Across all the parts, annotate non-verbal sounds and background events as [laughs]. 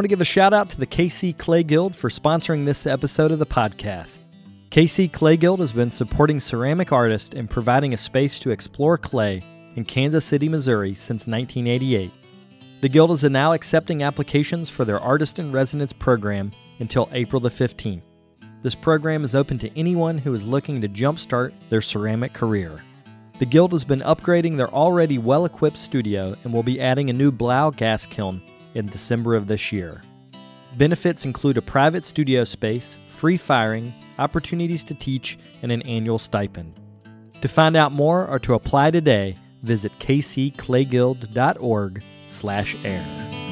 want to give a shout out to the KC Clay Guild for sponsoring this episode of the podcast. KC Clay Guild has been supporting ceramic artists and providing a space to explore clay in Kansas City, Missouri since 1988. The Guild is now accepting applications for their Artist in Residence program until April the 15th. This program is open to anyone who is looking to jumpstart their ceramic career. The Guild has been upgrading their already well equipped studio and will be adding a new Blaauw gas kiln in December of this year. Benefits include a private studio space, free firing, opportunities to teach, and an annual stipend. To find out more or to apply today, visit kcclayguild.org slash air.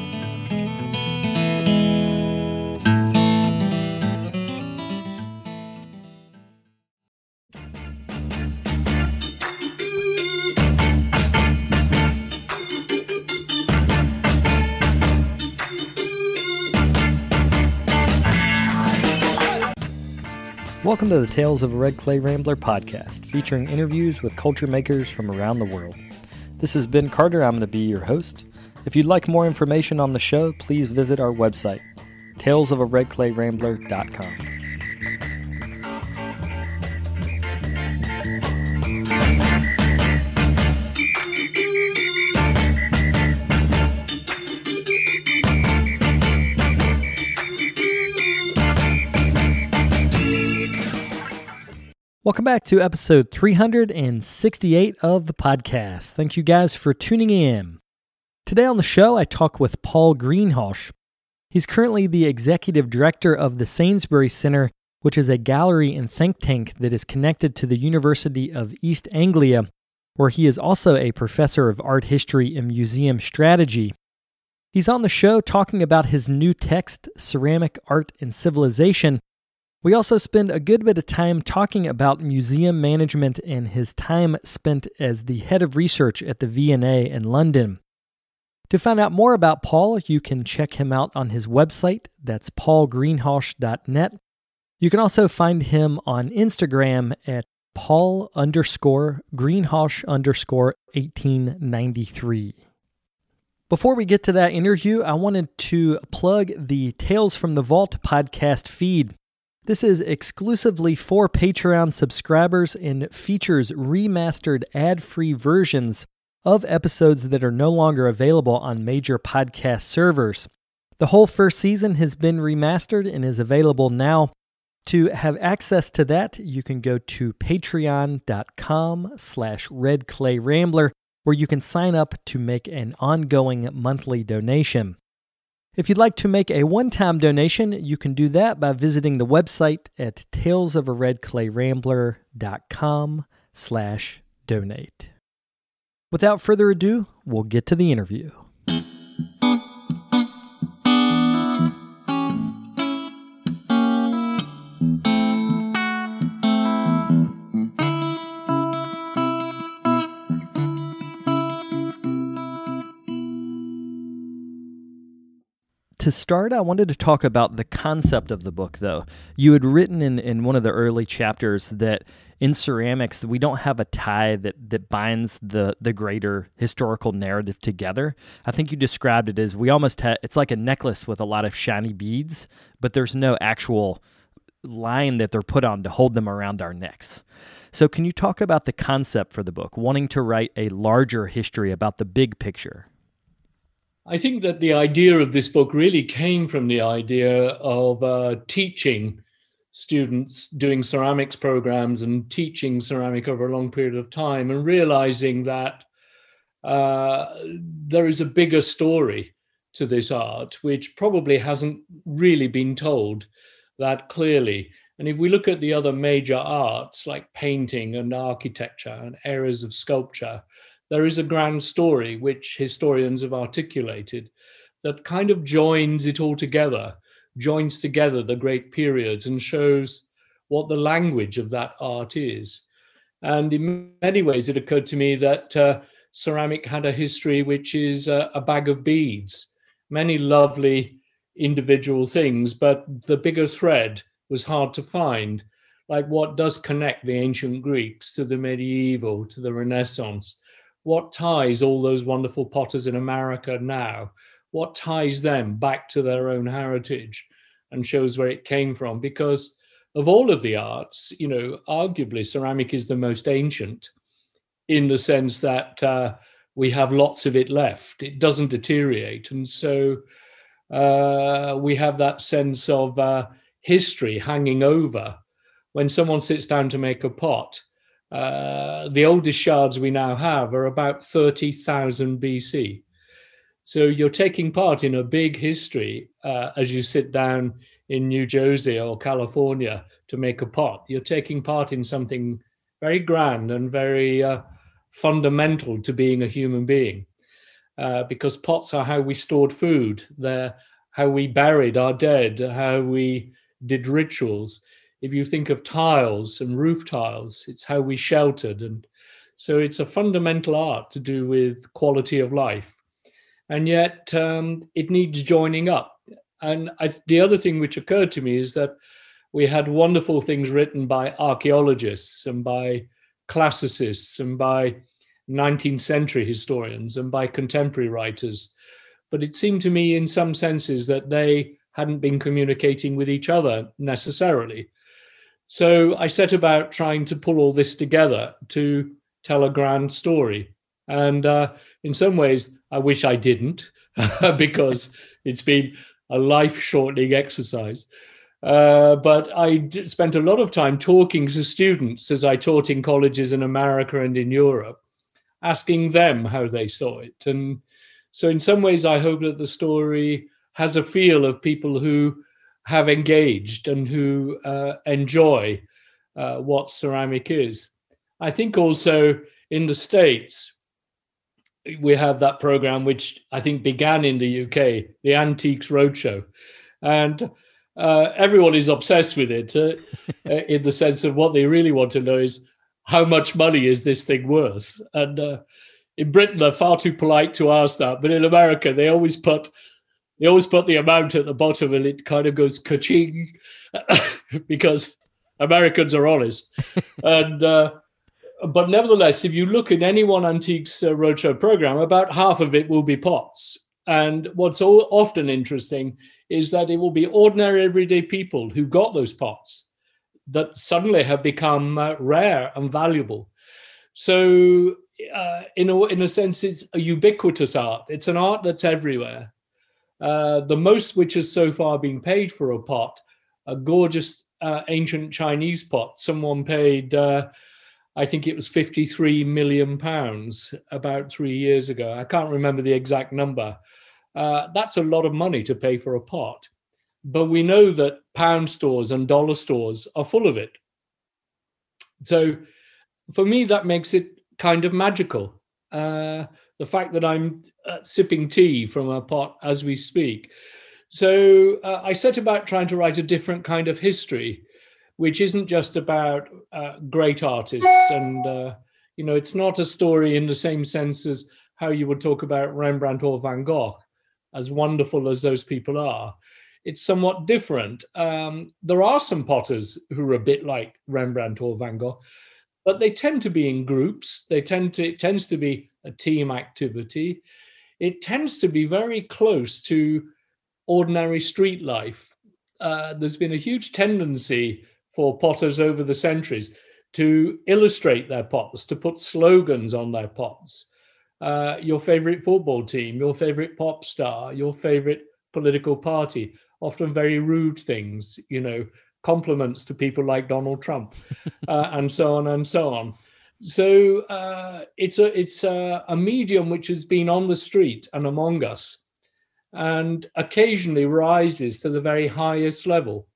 Welcome to the Tales of a Red Clay Rambler podcast, featuring interviews with culture makers from around the world. This is Ben Carter. I'm going to be your host. If you'd like more information on the show, please visit our website, talesofaredclayrambler.com. Welcome back to episode 368 of the podcast. Thank you guys for tuning in. Today on the show, I talk with Paul Greenhalgh. He's currently the executive director of the Sainsbury Center, which is a gallery and think tank that is connected to the University of East Anglia, where he is also a professor of art history and museum strategy. He's on the show talking about his new text, Ceramic Art and Civilization, we also spend a good bit of time talking about museum management and his time spent as the head of research at the V&A in London. To find out more about Paul, you can check him out on his website. That's paulgreenhalgh.net. You can also find him on Instagram at paul underscore greenhalgh underscore 1893. Before we get to that interview, I wanted to plug the Tales from the Vault podcast feed. This is exclusively for Patreon subscribers and features remastered ad free versions of episodes that are no longer available on major podcast servers. The whole first season has been remastered and is available now. To have access to that, you can go to patreon.com slash redclayrambler, where you can sign up to make an ongoing monthly donation. If you'd like to make a one-time donation, you can do that by visiting the website at talesofaredclayrambler.com slash donate. Without further ado, we'll get to the interview. To start, I wanted to talk about the concept of the book, though. You had written in, in one of the early chapters that in ceramics, we don't have a tie that, that binds the, the greater historical narrative together. I think you described it as we almost it's like a necklace with a lot of shiny beads, but there's no actual line that they're put on to hold them around our necks. So, can you talk about the concept for the book, wanting to write a larger history about the big picture? I think that the idea of this book really came from the idea of uh, teaching students doing ceramics programs and teaching ceramic over a long period of time and realizing that uh, there is a bigger story to this art, which probably hasn't really been told that clearly. And if we look at the other major arts like painting and architecture and areas of sculpture, there is a grand story which historians have articulated that kind of joins it all together, joins together the great periods and shows what the language of that art is. And in many ways, it occurred to me that uh, ceramic had a history which is uh, a bag of beads, many lovely individual things, but the bigger thread was hard to find. Like what does connect the ancient Greeks to the medieval, to the Renaissance, what ties all those wonderful potters in America now what ties them back to their own heritage and shows where it came from. Because of all of the arts, you know, arguably ceramic is the most ancient in the sense that uh, we have lots of it left. It doesn't deteriorate. And so uh, we have that sense of uh, history hanging over when someone sits down to make a pot. Uh, the oldest shards we now have are about 30,000 BC. So you're taking part in a big history uh, as you sit down in New Jersey or California to make a pot. You're taking part in something very grand and very uh, fundamental to being a human being. Uh, because pots are how we stored food, they're how we buried our dead, how we did rituals. If you think of tiles and roof tiles, it's how we sheltered. And so it's a fundamental art to do with quality of life and yet um, it needs joining up. And I, the other thing which occurred to me is that we had wonderful things written by archaeologists and by classicists and by 19th century historians and by contemporary writers. But it seemed to me, in some senses, that they hadn't been communicating with each other necessarily. So I set about trying to pull all this together to tell a grand story. And uh, in some ways, I wish I didn't [laughs] because it's been a life shortening exercise. Uh, but I spent a lot of time talking to students as I taught in colleges in America and in Europe, asking them how they saw it. And so, in some ways, I hope that the story has a feel of people who have engaged and who uh, enjoy uh, what ceramic is. I think also in the States, we have that program, which I think began in the UK, the Antiques Roadshow, and uh, everyone is obsessed with it uh, [laughs] uh, in the sense of what they really want to know is how much money is this thing worth? And uh, in Britain, they're far too polite to ask that, but in America, they always put they always put the amount at the bottom, and it kind of goes ka-ching [laughs] because Americans are honest, [laughs] and uh, but nevertheless, if you look at any one Antiques uh, Roadshow program, about half of it will be pots. And what's often interesting is that it will be ordinary, everyday people who got those pots that suddenly have become uh, rare and valuable. So, uh, in a in a sense, it's a ubiquitous art. It's an art that's everywhere. Uh, the most which has so far been paid for a pot, a gorgeous uh, ancient Chinese pot, someone paid uh, I think it was 53 million pounds about three years ago. I can't remember the exact number. Uh, that's a lot of money to pay for a pot. But we know that pound stores and dollar stores are full of it. So for me, that makes it kind of magical. The fact that I'm uh, sipping tea from a pot as we speak. So uh, I set about trying to write a different kind of history which isn't just about uh, great artists and uh, you know it's not a story in the same sense as how you would talk about Rembrandt or Van Gogh, as wonderful as those people are. It's somewhat different. Um, there are some potters who are a bit like Rembrandt or Van Gogh, but they tend to be in groups. They tend to it tends to be a team activity. It tends to be very close to ordinary street life. Uh, there's been a huge tendency for potters over the centuries to illustrate their pots, to put slogans on their pots. Uh, your favorite football team, your favorite pop star, your favorite political party, often very rude things, you know, compliments to people like Donald Trump, uh, [laughs] and so on and so on. So uh, it's a it's a, a medium which has been on the street and among us, and occasionally rises to the very highest level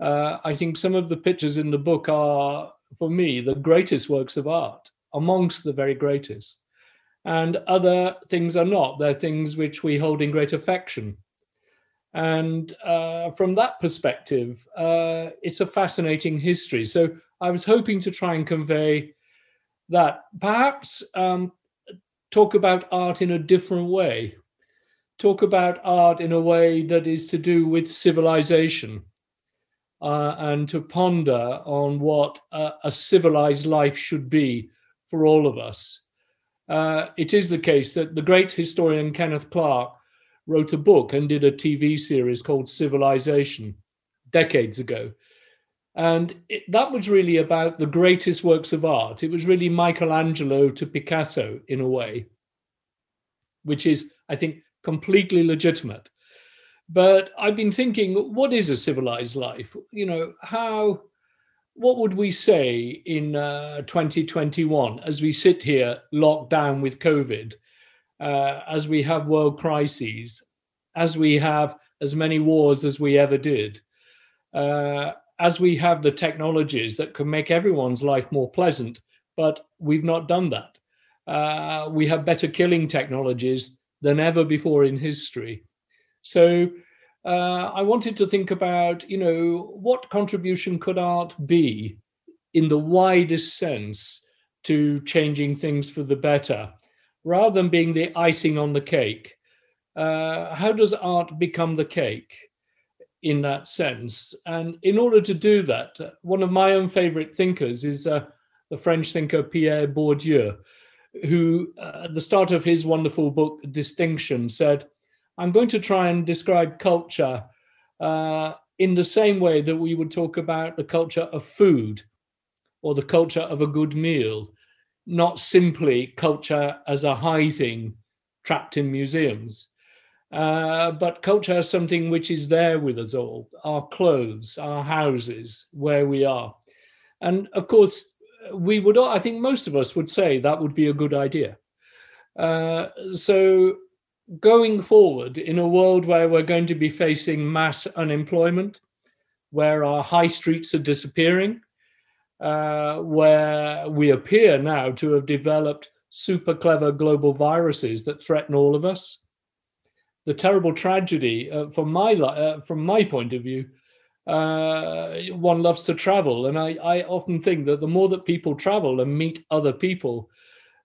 uh, I think some of the pictures in the book are, for me, the greatest works of art, amongst the very greatest. And other things are not. They're things which we hold in great affection. And uh, from that perspective, uh, it's a fascinating history. So I was hoping to try and convey that. Perhaps um, talk about art in a different way. Talk about art in a way that is to do with civilization uh, and to ponder on what a, a, civilized life should be for all of us. Uh, it is the case that the great historian Kenneth Clark wrote a book and did a TV series called Civilization decades ago. And it, that was really about the greatest works of art. It was really Michelangelo to Picasso in a way, which is, I think, completely legitimate. But I've been thinking, what is a civilized life? You know, how, what would we say in uh, 2021 as we sit here locked down with COVID, uh, as we have world crises, as we have as many wars as we ever did? Uh, as we have the technologies that can make everyone's life more pleasant, but we've not done that. Uh, we have better killing technologies than ever before in history. So uh, I wanted to think about, you know, what contribution could art be in the widest sense to changing things for the better, rather than being the icing on the cake. Uh, how does art become the cake? in that sense. And in order to do that, one of my own favorite thinkers is uh, the French thinker Pierre Bourdieu, who uh, at the start of his wonderful book, Distinction, said, I'm going to try and describe culture uh, in the same way that we would talk about the culture of food or the culture of a good meal, not simply culture as a high thing trapped in museums. Uh, but culture as something which is there with us all our clothes, our houses, where we are. And of course, we would, I think most of us would say that would be a good idea. Uh, so, going forward in a world where we're going to be facing mass unemployment, where our high streets are disappearing, uh, where we appear now to have developed super clever global viruses that threaten all of us, the terrible tragedy uh, from my uh, from my point of view. Uh, one loves to travel, and I, I often think that the more that people travel and meet other people,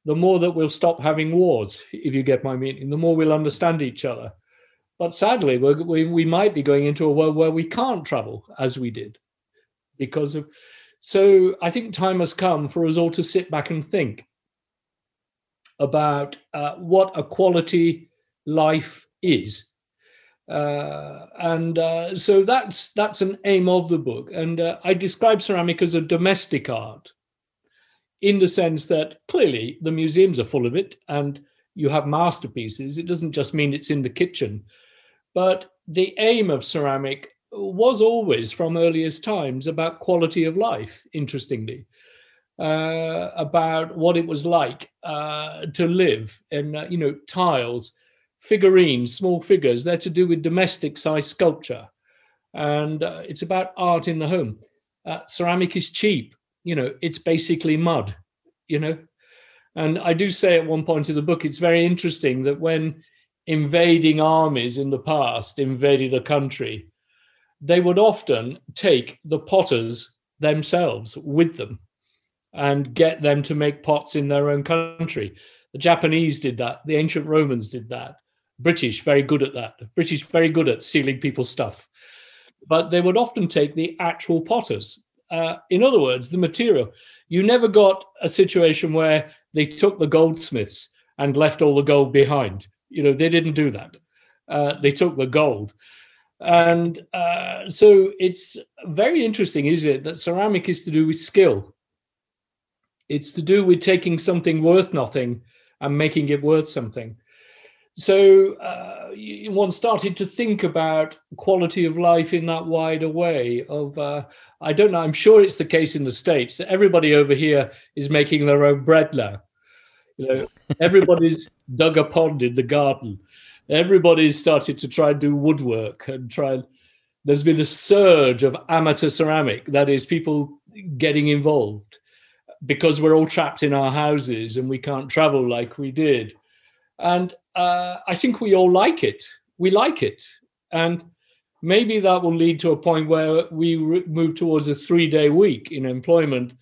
the more that we'll stop having wars. If you get my meaning, the more we'll understand each other. But sadly, we we might be going into a world where we can't travel as we did because of. So I think time has come for us all to sit back and think about uh, what a quality life is. Uh, and uh, so that's that's an aim of the book. And uh, I describe ceramic as a domestic art, in the sense that clearly the museums are full of it, and you have masterpieces. It doesn't just mean it's in the kitchen, but the aim of ceramic was always from earliest times about quality of life. Interestingly. Uh, about what it was like uh, to live in, uh, you know, tiles, figurines, small figures. They're to do with domestic size sculpture. And uh, it's about art in the home. Uh, ceramic is cheap. You know, it's basically mud, you know. And I do say at one point in the book, it's very interesting that when invading armies in the past invaded a country, they would often take the potters themselves with them and get them to make pots in their own country. The Japanese did that, the ancient Romans did that. British very good at that. British very good at stealing people's stuff, but they would often take the actual potters. Uh, in other words, the material. You never got a situation where they took the goldsmiths and left all the gold behind. You know, they didn't do that. Uh, they took the gold. And uh, so it's very interesting, is it, that ceramic is to do with skill. It's to do with taking something worth nothing and making it worth something. So uh, one started to think about quality of life in that wider way of uh, i don't know i'm sure it's the case in the states that everybody over here is making their own bread now. You know everybody's [laughs] dug a pond in the garden everybody's started to try and do woodwork and try and there's been a surge of amateur ceramic that is people getting involved because we're all trapped in our houses and we can't travel like we did and uh, I think we all like it. We like it. And maybe that will lead to a point where we re- move towards a three day week in employment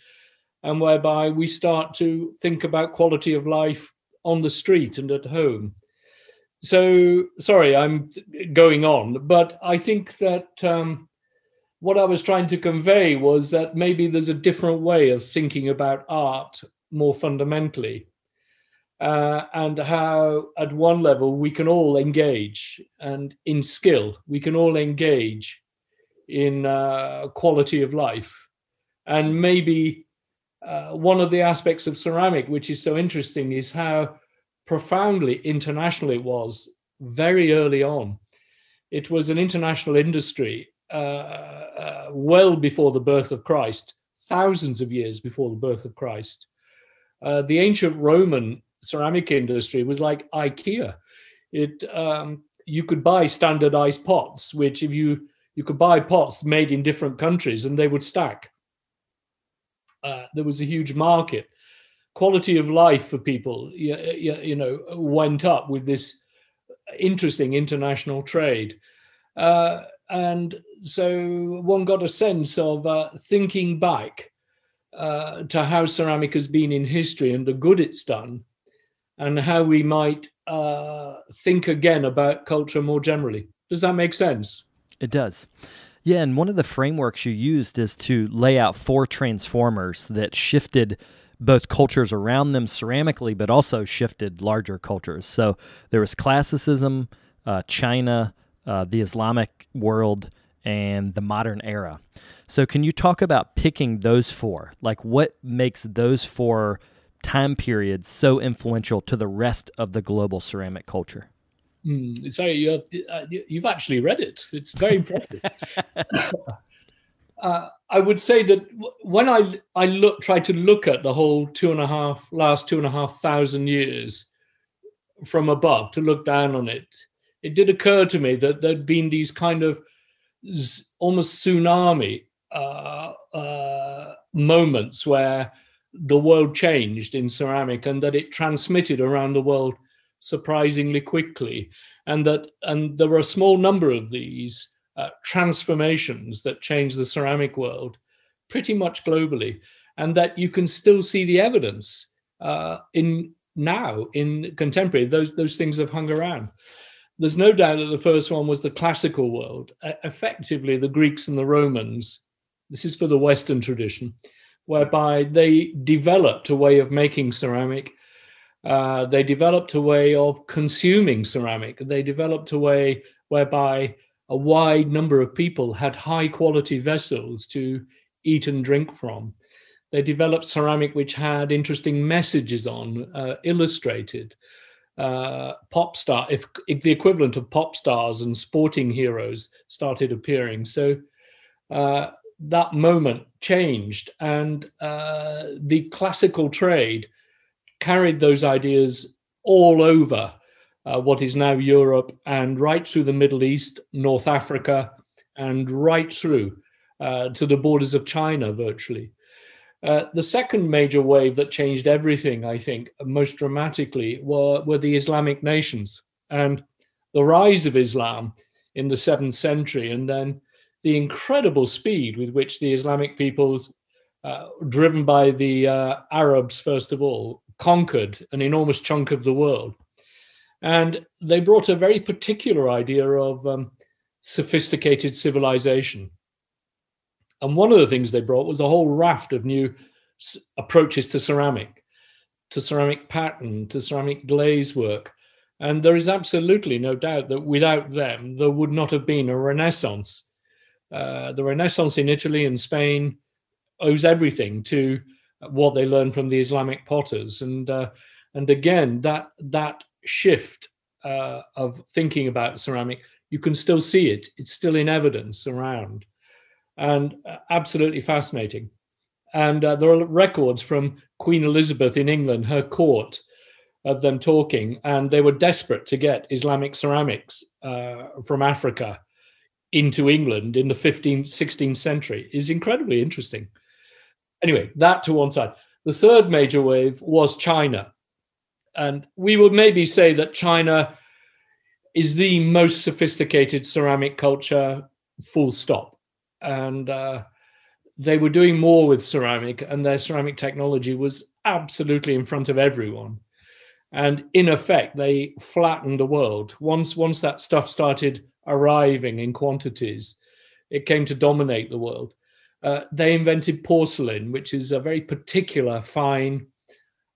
and whereby we start to think about quality of life on the street and at home. So, sorry, I'm going on, but I think that um, what I was trying to convey was that maybe there's a different way of thinking about art more fundamentally uh, and how at one level we can all engage and in skill we can all engage in uh, quality of life. And maybe uh, one of the aspects of ceramic which is so interesting is how profoundly international it was very early on it was an international industry uh, uh, well before the birth of christ thousands of years before the birth of christ uh, the ancient roman ceramic industry was like IKEA. It um, you could buy standardized pots, which if you you could buy pots made in different countries and they would stack. Uh, there was a huge market. Quality of life for people, you, you know, went up with this interesting international trade. Uh, and so one got a sense of uh, thinking back uh, to how ceramic has been in history and the good it's done and how we might uh, think again about culture more generally. Does that make sense? It does. Yeah, and one of the frameworks you used is to lay out four transformers that shifted both cultures around them ceramically, but also shifted larger cultures. So there was classicism, uh, China, uh, the Islamic world, and the modern era. So, can you talk about picking those four? Like, what makes those four time periods so influential to the rest of the global ceramic culture? Mm, it's very you uh, you've actually read it. It's very impressive. [laughs] uh, I would say that when I I look try to look at the whole two and a half last two and a half thousand years from above to look down on it, it did occur to me that there'd been these kind of almost tsunami uh, uh moments where the world changed in ceramic and that it transmitted around the world surprisingly quickly and that and there were a small number of these uh, transformations that change the ceramic world pretty much globally and that you can still see the evidence uh, in now in contemporary those those things have hung around there's no doubt that the first one was the classical world effectively the greeks and the romans this is for the western tradition whereby they developed a way of making ceramic. Uh, they developed a way of consuming ceramic. They developed a way whereby a wide number of people had high quality vessels to eat and drink from. They developed ceramic which had interesting messages on, uh, illustrated. Uh, pop star, if, if, the equivalent of pop stars and sporting heroes started appearing. So uh, that moment changed, and uh, the classical trade carried those ideas all over uh, what is now Europe and right through the Middle East, North Africa, and right through uh, to the borders of China virtually. Uh, the second major wave that changed everything, I think, most dramatically, were, were the Islamic nations and the rise of Islam in the seventh century, and then the incredible speed with which the Islamic peoples, uh, driven by the uh, Arabs first of all, conquered an enormous chunk of the world. And they brought a very particular idea of um, sophisticated civilization. And one of the things they brought was a whole raft of new s- approaches to ceramic, to ceramic pattern, to ceramic glaze work. And there is absolutely no doubt that without them, there would not have been a renaissance uh, the Renaissance in Italy and Spain owes everything to what they learned from the Islamic potters, and uh, and again that that shift uh, of thinking about ceramic, you can still see it; it's still in evidence around, and uh, absolutely fascinating. And uh, there are records from Queen Elizabeth in England, her court, of them talking, and they were desperate to get Islamic ceramics from Africa into England in the 15th, 16th century is incredibly interesting. Anyway, that to one side. The third major wave was China. And we would maybe say that China is the most sophisticated ceramic culture, full stop. And uh, they were doing more with ceramic, and their ceramic technology was absolutely in front of everyone. And in effect, they flattened the world. Once, once that stuff started arriving in quantities, it came to dominate the world. Uh, they invented porcelain, which is a very particular, fine,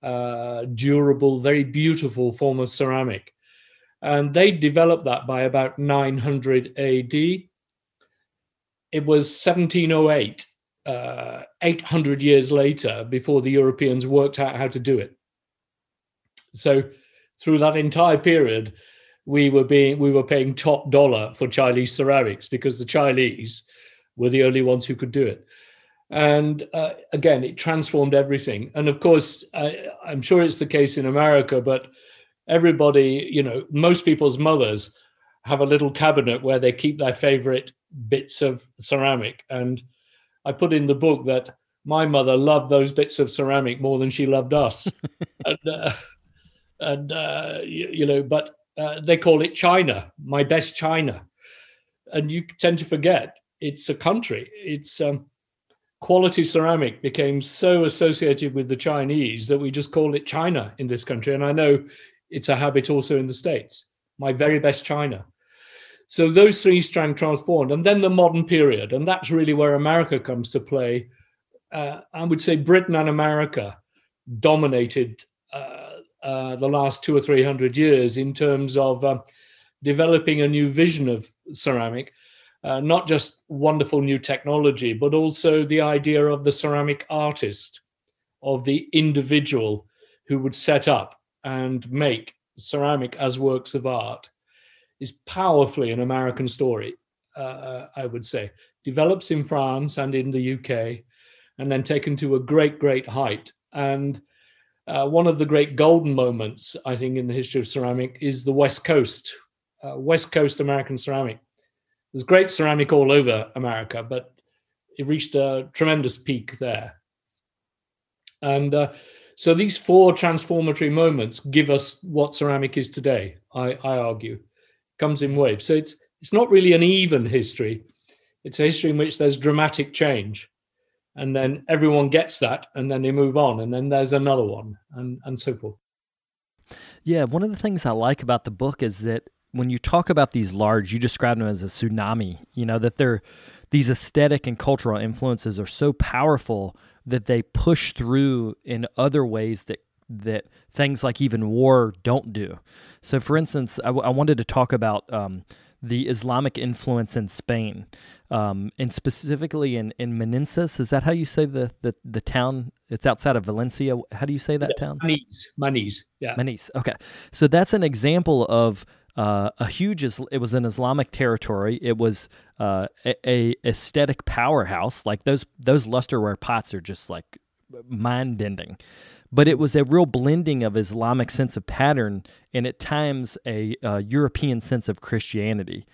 uh, durable, very beautiful form of ceramic. And they developed that by about 900 AD. It was 1708, uh, 800 years later, before the Europeans worked out how to do it. So, through that entire period, we were being we were paying top dollar for Chinese ceramics because the Chinese were the only ones who could do it. And uh, again, it transformed everything. And of course, I, I'm sure it's the case in America, but everybody, you know, most people's mothers have a little cabinet where they keep their favorite bits of ceramic. And I put in the book that my mother loved those bits of ceramic more than she loved us. [laughs] and, uh, and uh, you, you, know, but uh, they call it China, my best China. And you tend to forget it's a country. It's um, quality ceramic became so associated with the Chinese that we just call it China in this country. And I know it's a habit also in the States. My very best China. So those three strands transformed. And then the modern period. And that's really where America comes to play. Uh, I would say Britain and America dominated uh, uh, the last two or three hundred years in terms of um, developing a new vision of ceramic uh, not just wonderful new technology, but also the idea of the ceramic artist, of the individual who would set up and make ceramic as works of art, is powerfully an American story, uh, I would say. Develops in France and in the UK, and then taken to a great, great height. And uh, one of the great golden moments, I think, in the history of ceramic is the West Coast, uh, West Coast American ceramic there's great ceramic all over America, but it reached a tremendous peak there. And uh, so these four transformatory moments give us what ceramic is today. I, I argue, comes in waves. So it's it's not really an even history. It's a history in which there's dramatic change, and then everyone gets that, and then they move on, and then there's another one, and and so forth. Yeah, one of the things I like about the book is that when you talk about these large, you describe them as a tsunami. You know that they're these aesthetic and cultural influences are so powerful that they push through in other ways that that things like even war don't do. So, for instance, I, w- I wanted to talk about um, the Islamic influence in Spain, um, and specifically in in Meninces. Is that how you say the the, the town? It's outside of Valencia. How do you say that yeah, town? Maniz. Maniz. Yeah. Maniz. Okay, so that's an example of uh, a huge it was an Islamic territory. It was uh, a, a, aesthetic powerhouse. Like those those lusterware pots are just like mind bending. But it was a real blending of Islamic sense of pattern and at times a uh, European sense of Christianity.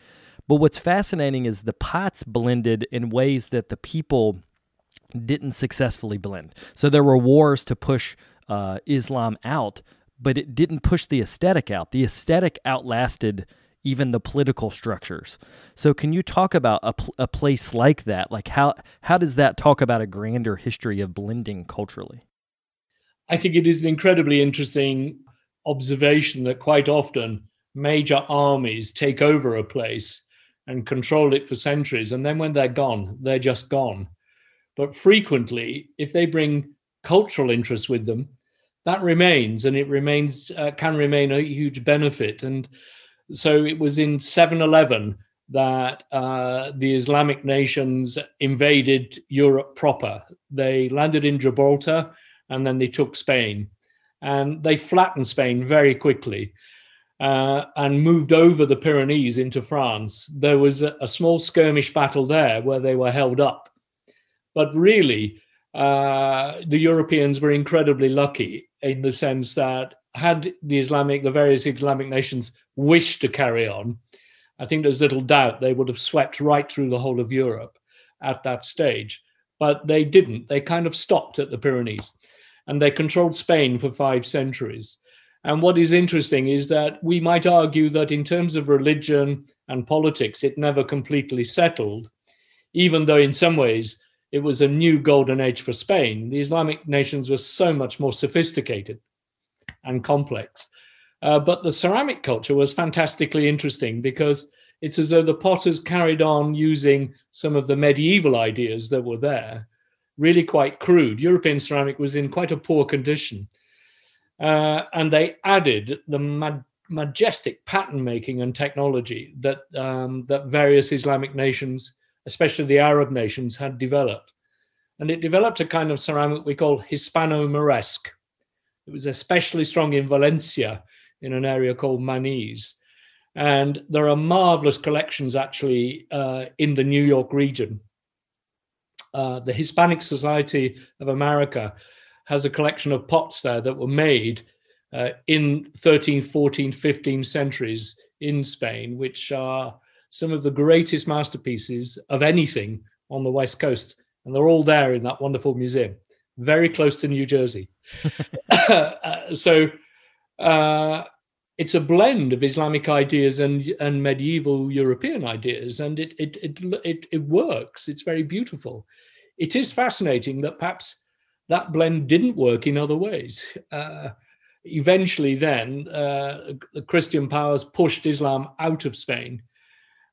But what's fascinating is the pots blended in ways that the people didn't successfully blend. So there were wars to push uh, Islam out, but it didn't push the aesthetic out. The aesthetic outlasted even the political structures. So can you talk about a, pl- a place like that? Like how how does that talk about a grander history of blending culturally? I think it is an incredibly interesting observation that quite often major armies take over a place and control it for centuries and then when they're gone, they're just gone. But frequently if they bring cultural interests with them, that remains and it remains uh, can remain a huge benefit. And so it was in 711 that uh, the islamic nations invaded europe proper. They landed in gibraltar and then they took spain. And they flattened spain very quickly uh, and moved over the pyrenees into france. There was a, a small skirmish battle there where they were held up. But really uh, the Europeans were incredibly lucky in the sense that had the Islamic, the various Islamic nations wished to carry on, I think there's little doubt they would have swept right through the whole of Europe at that stage. But they didn't. They kind of stopped at the Pyrenees and they controlled Spain for five centuries. And what is interesting is that we might argue that in terms of religion and politics, it never completely settled, even though in some ways it was a new golden age for Spain. The Islamic nations were so much more sophisticated and complex. Uh, but the ceramic culture was fantastically interesting because it's as though the potters carried on using some of the medieval ideas that were there, really quite crude. European ceramic was in quite a poor condition. uh, and they added the ma- majestic pattern making and technology that um, that various Islamic nations, especially the Arab nations, had developed. And it developed a kind of ceramic we call Hispano-Moresque. It was especially strong in Valencia, in an area called Maniz. And there are marvelous collections actually uh, in the New York region. Uh, the Hispanic Society of America has a collection of pots there that were made uh, in 13th, 14th, 15th centuries in Spain, which are some of the greatest masterpieces of anything on the West Coast. And they're all there in that wonderful museum, very close to New Jersey. [laughs] uh, so uh, it's a blend of Islamic ideas and, and medieval European ideas, and it, it, it, it, it works. It's very beautiful. It is fascinating that perhaps that blend didn't work in other ways. Uh, eventually, then, uh, the Christian powers pushed Islam out of Spain.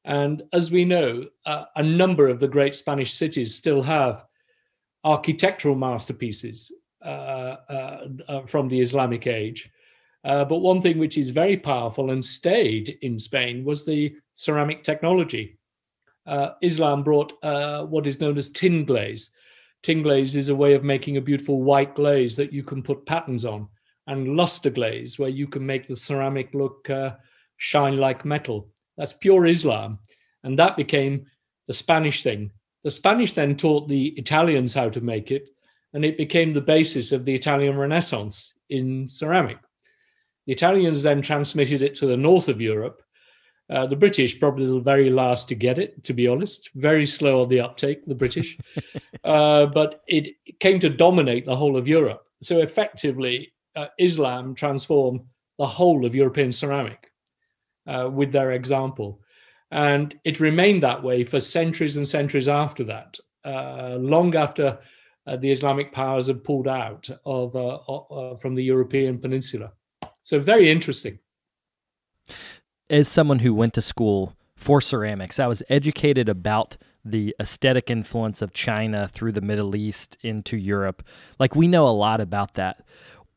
And as we know, uh, a number of the great Spanish cities still have architectural masterpieces uh, uh, uh, from the Islamic age. but one thing which is very powerful and stayed in Spain was the ceramic technology. Islam brought what is known as tin glaze, Tin glaze is a way of making a beautiful white glaze that you can put patterns on, and luster glaze, where you can make the ceramic look uh, shine like metal. That's pure Islam. And that became the Spanish thing. The Spanish then taught the Italians how to make it, and it became the basis of the Italian Renaissance in ceramic. The Italians then transmitted it to the north of Europe, uh, the British probably the very last to get it, to be honest. Very slow on the uptake, the British. [laughs] uh, but it came to dominate the whole of Europe. So effectively, uh, Islam transformed the whole of European ceramic uh, with their example. And it remained that way for centuries and centuries after that, uh, long after the Islamic powers had pulled out of from the European peninsula. So very interesting as someone who went to school for ceramics, I was educated about the aesthetic influence of China through the Middle East into Europe. Like we know a lot about that.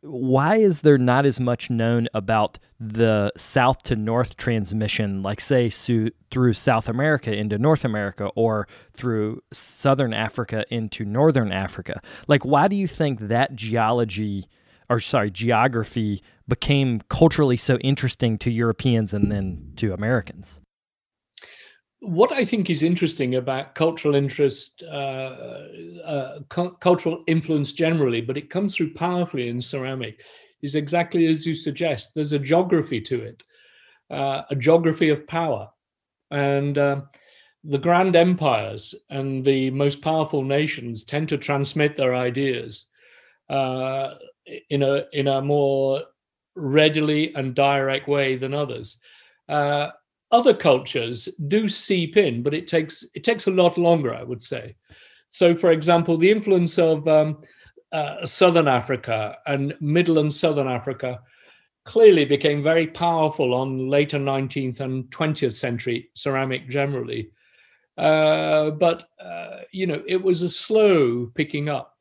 Why is there not as much known about the south to north transmission, like, say, su- through South America into North America or through Southern Africa into Northern Africa? Like, why do you think that geology or sorry, geography became culturally so interesting to Europeans and then to Americans? What I think is interesting about cultural interest, uh, uh, cu- cultural influence generally, but it comes through powerfully in ceramic, is exactly as you suggest. There's a geography to it, uh, a geography of power. And uh, the grand empires and the most powerful nations tend to transmit their ideas uh, in a in a more readily and direct way than others. Other cultures do seep in, but it takes it takes a lot longer, I would say. So, for example, the influence of um, uh, Southern Africa and Middle and Southern Africa clearly became very powerful on later 19th and 20th century ceramic generally. Uh, but uh, you know, it was a slow picking up.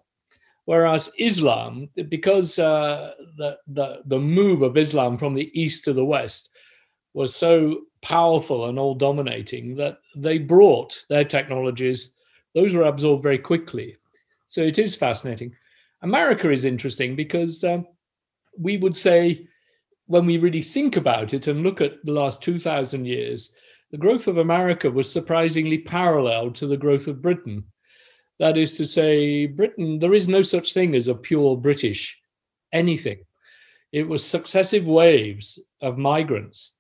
Whereas Islam, because uh, the, the, the move of Islam from the east to the west was so powerful and all dominating that they brought their technologies, those were absorbed very quickly. So it is fascinating. America is interesting because um, we would say, when we really think about it and look at the last 2,000 years, the growth of America was surprisingly parallel to the growth of Britain. That is to say, Britain, there is no such thing as a pure British anything. It was successive waves of migrants.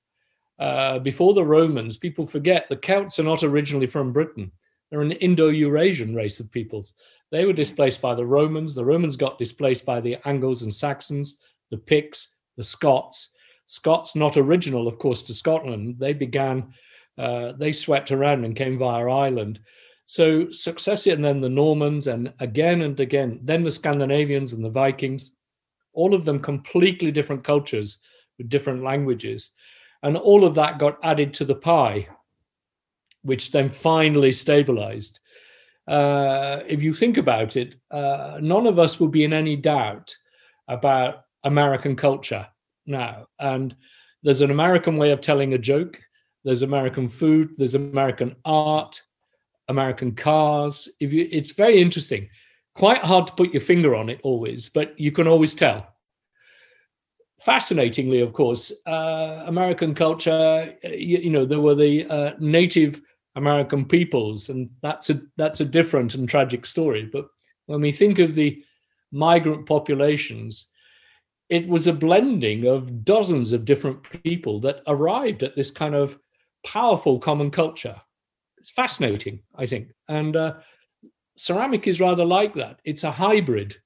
Uh, before the Romans, people forget the Celts are not originally from Britain. They're an Indo Eurasian race of peoples. They were displaced by the Romans. The Romans got displaced by the Angles and Saxons, the Picts, the Scots. Scots, not original, of course, to Scotland. They began, uh, they swept around and came via Ireland. So successive, and then the Normans, and again and again, then the Scandinavians and the Vikings, all of them completely different cultures with different languages. And all of that got added to the pie, which then finally stabilized. Uh, if you think about it, uh, none of us would be in any doubt about American culture now. And there's an American way of telling a joke, there's American food, there's American art, American cars. If you, it's very interesting. Quite hard to put your finger on it always, but you can always tell. Fascinatingly, of course, uh, American culture. You, you, know, there were the uh, Native American peoples, and that's a that's a different and tragic story. But when we think of the migrant populations, it was a blending of dozens of different people that arrived at this kind of powerful common culture. It's fascinating, I think. And uh, ceramic is rather like that. It's a hybrid.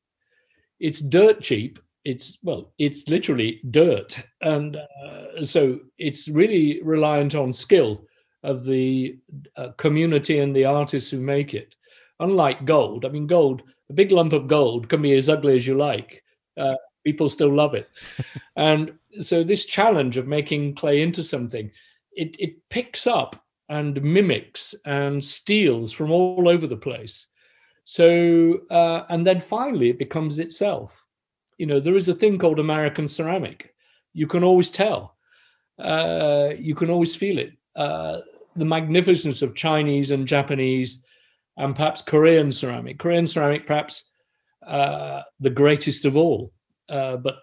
It's dirt cheap. It's well, it's literally dirt, and uh, so it's really reliant on skill of the uh, community and the artists who make it. Unlike gold, I mean, gold, a big lump of gold can be as ugly as you like. Uh, people still love it. [laughs] and so this challenge of making clay into something, it, it picks up and mimics and steals from all over the place. So, uh, and then finally it becomes itself. You know, there is a thing called American ceramic. You can always tell. Uh, you can always feel it. Uh, the magnificence of Chinese and Japanese and perhaps Korean ceramic. Korean ceramic, perhaps uh, the greatest of all. Uh, but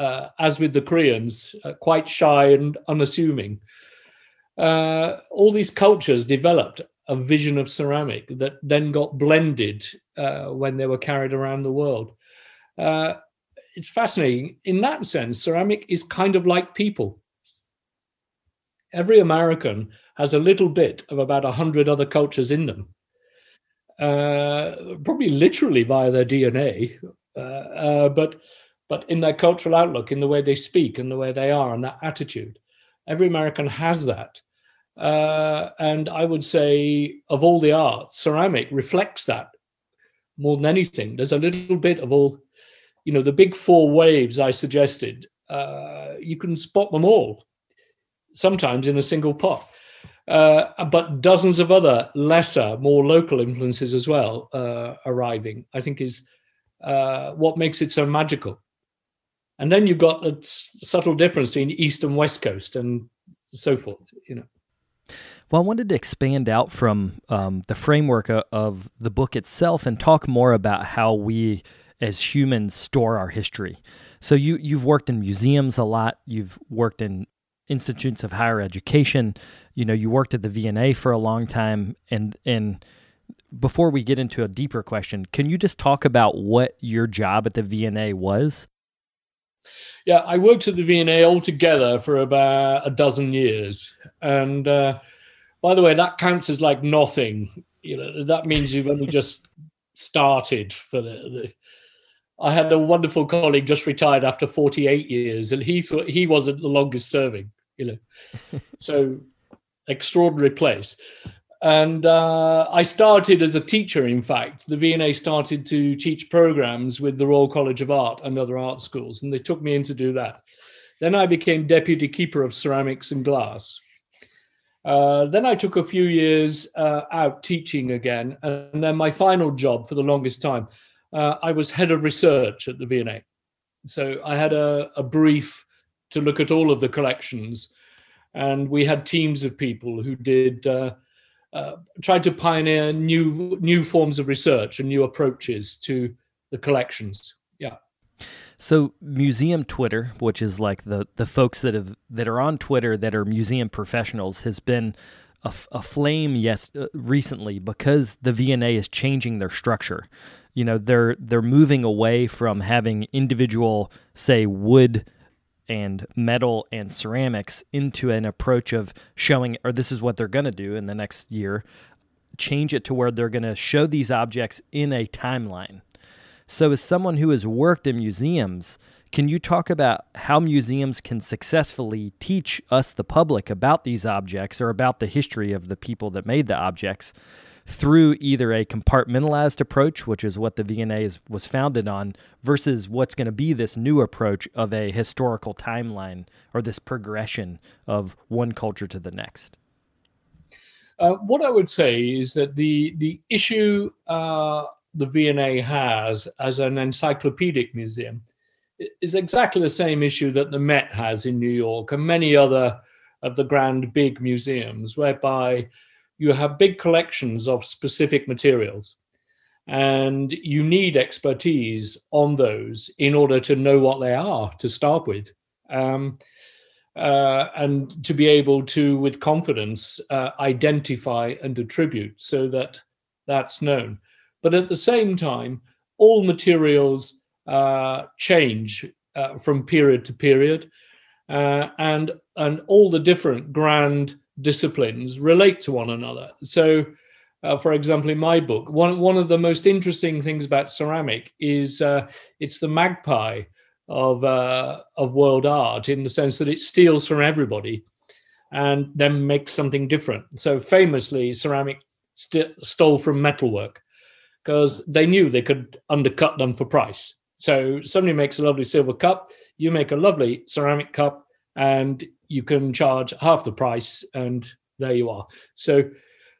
uh, as with the Koreans, uh, quite shy and unassuming. All these cultures developed a vision of ceramic that then got blended when they were carried around the world. It's fascinating. In that sense, ceramic is kind of like people. Every American has a little bit of about a hundred other cultures in them. Uh, probably literally via their DNA, uh, uh, but but in their cultural outlook, in the way they speak, and the way they are, and that attitude. Every American has that. Uh, and I would say, of all the arts, ceramic reflects that more than anything. There's a little bit of all, you know, the big four waves I suggested. Uh, you can spot them all, sometimes in a single pot. Uh, but dozens of other lesser, more local influences as well uh, arriving, I think is uh, what makes it so magical and then you've got a subtle difference between east and west coast and so forth you know well i wanted to expand out from um, the framework of the book itself and talk more about how we as humans store our history. So you you've worked in museums a lot. You've worked in institutes of higher education. You know you worked at the V&A for a long time. And and before we get into a deeper question can you just talk about what your job at the V&A was? Yeah, I worked at the V&A altogether for about a dozen years, and uh, by the way, that counts as like nothing. You know, that means you've only [laughs] just started for the, the. I had a wonderful colleague just retired after 48 years, and he thought he wasn't the longest serving. You know, [laughs] so extraordinary place. And uh, I started as a teacher, in fact. The V&A started to teach programs with the Royal College of Art and other art schools, and they took me in to do that. Then I became deputy keeper of ceramics and glass. Uh, then I took a few years uh, out teaching again. And then my final job for the longest time, uh, I was head of research at the V&A. So I had a, a brief to look at all of the collections. And we had teams of people who did uh, uh, tried to pioneer new new forms of research and new approaches to the collections. Yeah. So museum Twitter, which is like the the folks that have that are on Twitter that are museum professionals, has been a, flame yes uh, recently because the V&A is changing their structure. You know, they're they're moving away from having individual say wood and metal and ceramics into an approach of showing, or this is what they're going to do in the next year, change it to where they're going to show these objects in a timeline. So, as someone who has worked in museums, can you talk about how museums can successfully teach us, the public, about these objects or about the history of the people that made the objects through either a compartmentalized approach, which is what the V&A is, was founded on, versus what's going to be this new approach of a historical timeline or this progression of one culture to the next? Uh, what I would say is that the the issue uh, the V&A has as an encyclopedic museum is exactly the same issue that the Met has in New York and many other of the grand big museums, whereby you have big collections of specific materials and you need expertise on those in order to know what they are to start with. Um, uh, and to be able to, with confidence, uh, identify and attribute so that that's known. But at the same time, all materials uh, change uh, from period to period, uh, and and all the different grand disciplines relate to one another. So, uh, for example, in my book, one one of the most interesting things about ceramic is it's the magpie of uh, of world art in the sense that it steals from everybody and then makes something different. So famously, ceramic st- stole from metalwork because they knew they could undercut them for price. So somebody makes a lovely silver cup, you make a lovely ceramic cup, and you can charge half the price, and there you are. So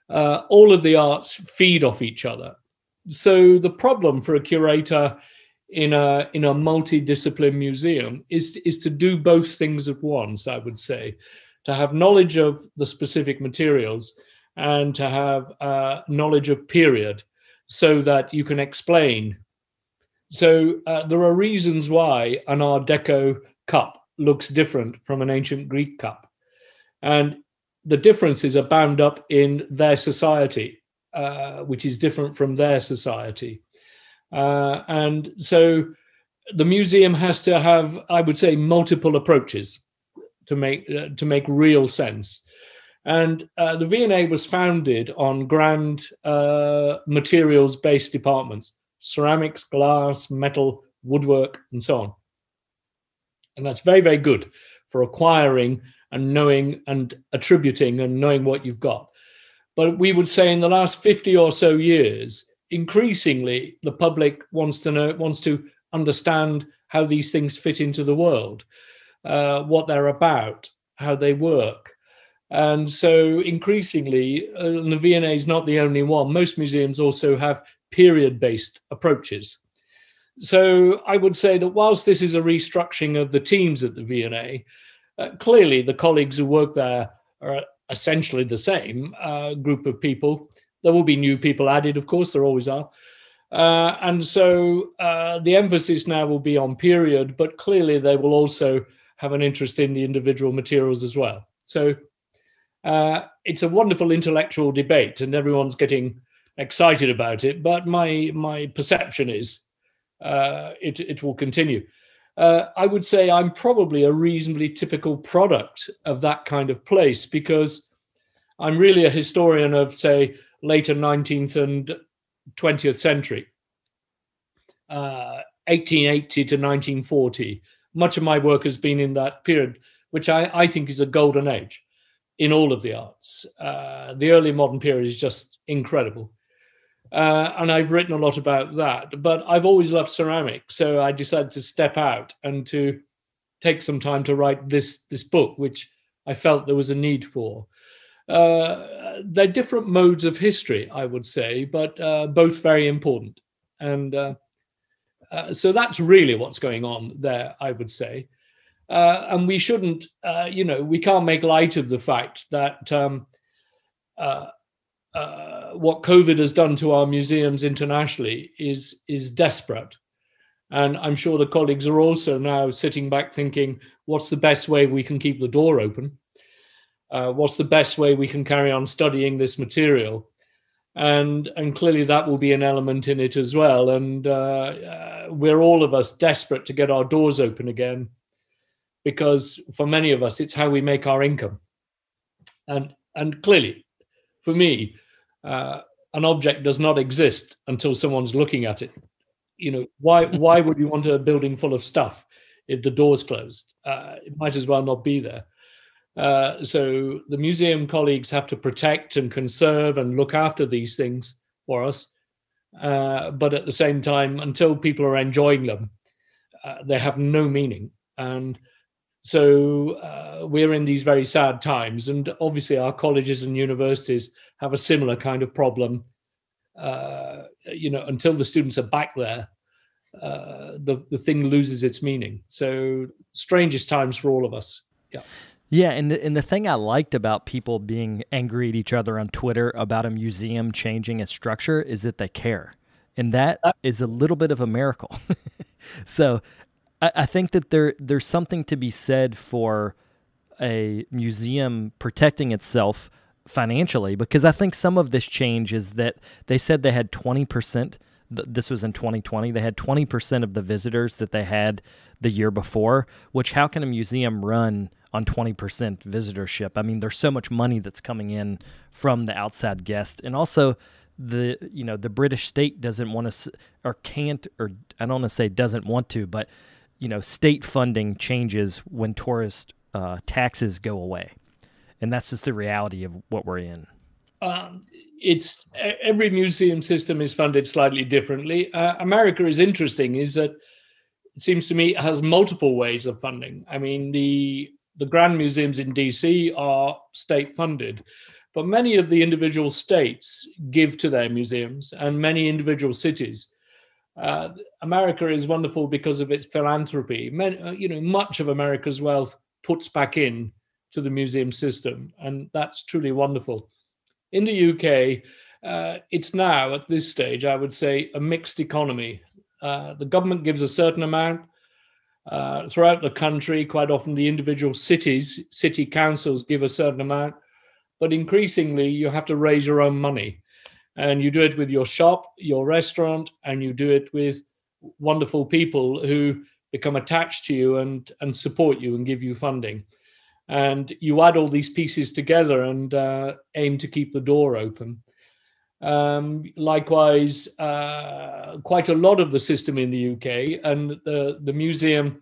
uh, all of the arts feed off each other. So the problem for a curator in a in a multidiscipline museum is is to do both things at once i would say to have knowledge of the specific materials and to have uh, knowledge of period so that you can explain so uh, there are reasons why an art deco cup looks different from an ancient greek cup and the differences are bound up in their society uh, which is different from their society uh, and so the museum has to have, I would say, multiple approaches to make uh, to make real sense. And uh, the V&A was founded on grand uh, materials-based departments: ceramics, glass, metal, woodwork, and so on. And that's very, very good for acquiring and knowing and attributing and knowing what you've got. But we would say in the last 50 or so years, increasingly the public wants to know wants to understand how these things fit into the world uh, what they're about how they work. And so increasingly uh, the V&A is not the only one. Most museums also have period based approaches so i would say that whilst this is a restructuring of the teams at the V&A uh, clearly the colleagues who work there are essentially the same uh, group of people there will be new people added, of course, there always are. Uh, and so uh, the emphasis now will be on period, but clearly they will also have an interest in the individual materials as well. So uh, it's a wonderful intellectual debate, and everyone's getting excited about it. But my my perception is uh, it it will continue. Uh, I would say I'm probably a reasonably typical product of that kind of place because I'm really a historian of say later 19th and 20th century, uh, 1880 to 1940. Much of my work has been in that period, which I, I think is a golden age in all of the arts. Uh, the early modern period is just incredible. Uh, and I've written a lot about that. But I've always loved ceramic, so I decided to step out and to take some time to write this this book, which I felt there was a need for. Uh, they're different modes of history, I would say, but uh, both very important. And uh, uh so that's really what's going on there, I would say. Uh, and we shouldn't, you know, we can't make light of the fact that um, what COVID has done to our museums internationally is is desperate. And I'm sure the colleagues are also now sitting back thinking, what's the best way we can keep the door open? uh, what's the best way we can carry on studying this material and and clearly that will be an element in it as well and uh, uh, we're all of us desperate to get our doors open again because for many of us it's how we make our income and and clearly for me uh, an object does not exist until someone's looking at it you know why [laughs] why would you want a building full of stuff if the door's closed uh, it might as well not be there uh, so the museum colleagues have to protect and conserve and look after these things for us. Uh, but at the same time, until people are enjoying them, uh, they have no meaning. And so uh, we're in these very sad times. And obviously, our colleges and universities have a similar kind of problem. Uh, you know, until the students are back there, uh, the the thing loses its meaning. So strangest times for all of us. Yeah. Yeah, and the, and the thing I liked about people being angry at each other on Twitter about a museum changing its structure is that they care, and that uh, a little bit of a miracle. [laughs] so, I, I think that there there's something to be said for a museum protecting itself financially because I think some of this change is that they said they had twenty percent this was in 2020 they had 20% of the visitors that they had the year before which how can a museum run on 20% visitorship? I mean there's so much money that's coming in from the outside guest and also the you know the british state doesn't want to or can't or i don't want to say doesn't want to but you know state funding changes when tourist uh, taxes go away and that's just the reality of what we're in um, it's every museum system is funded slightly differently. Uh, America is interesting, is that it seems to me has multiple ways of funding. I mean, the the grand museums in DC are state funded, but many of the individual states give to their museums, and many individual cities. Uh, America is wonderful because of its philanthropy. Uh, you know, much of America's wealth puts back in to the museum system, and that's truly wonderful. In the UK, uh, it's now at this stage, I would say, a mixed economy. Uh, the government gives a certain amount uh, throughout the country. Quite often, the individual cities, city councils give a certain amount, but increasingly, you have to raise your own money, and you do it with your shop, your restaurant, and you do it with wonderful people who become attached to you and and support you and give you funding and you add all these pieces together and uh, aim to keep the door open. Um, likewise, uh, quite a lot of the system in the UK and the, the museum